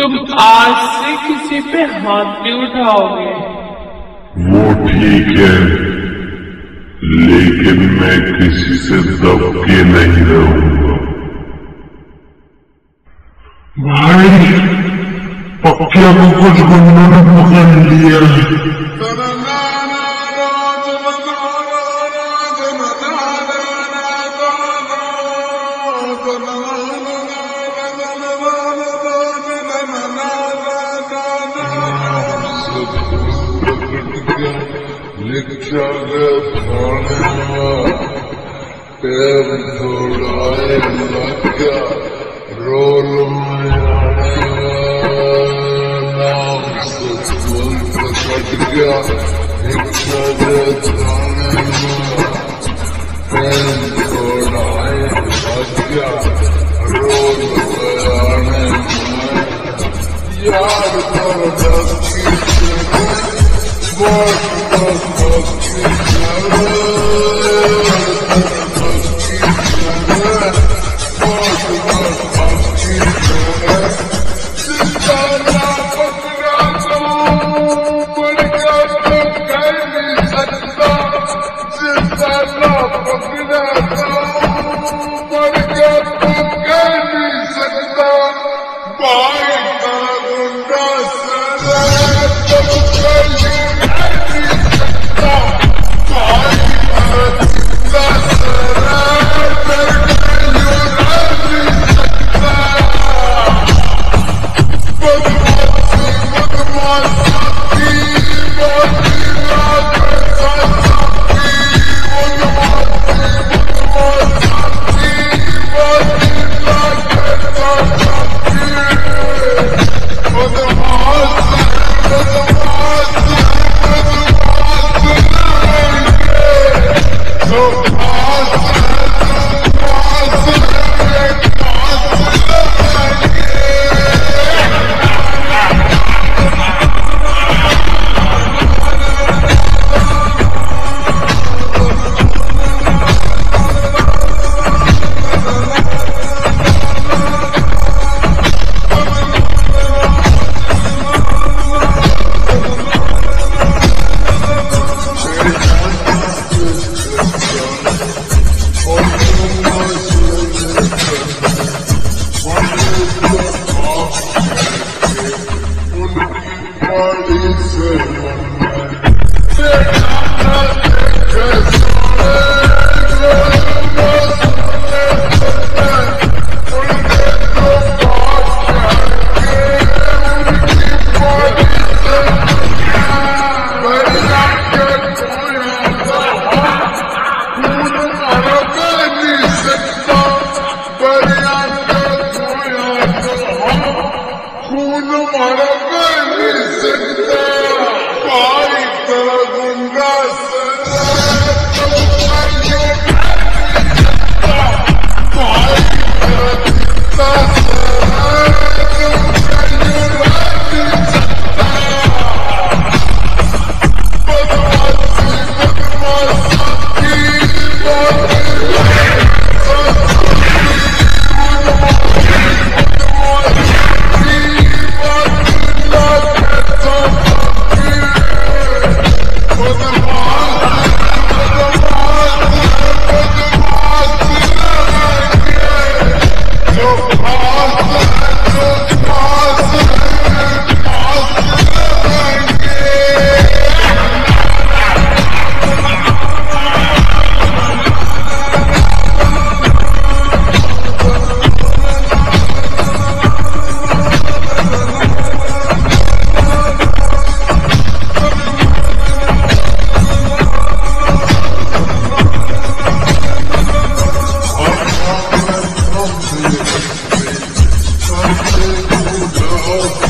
تم آج سے کسی پہ ہاتھ بھی اٹھاؤ گے۔ وہ ٹھیک ہے، لیکن میں کسی سے دب کے نہیں رہوں گا۔ بھائی پکیا کو کچھ گنڈوں نے پکڑ لیا Dükkanı parma Ben durayım dakika Rolum yanına Sıtmın kaşadıya Dükkanı parma Ben durayım dakika Rolum yanına Yar parma Thank you, खून No, no, no, no. Oh,